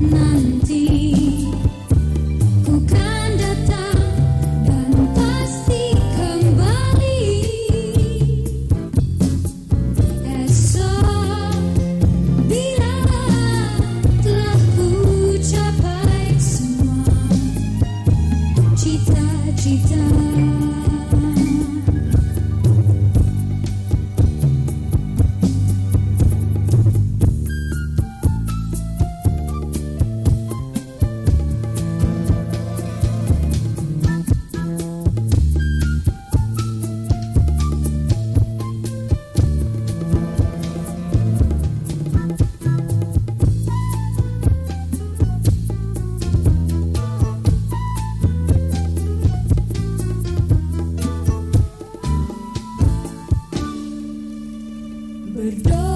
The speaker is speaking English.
Nanti perdón.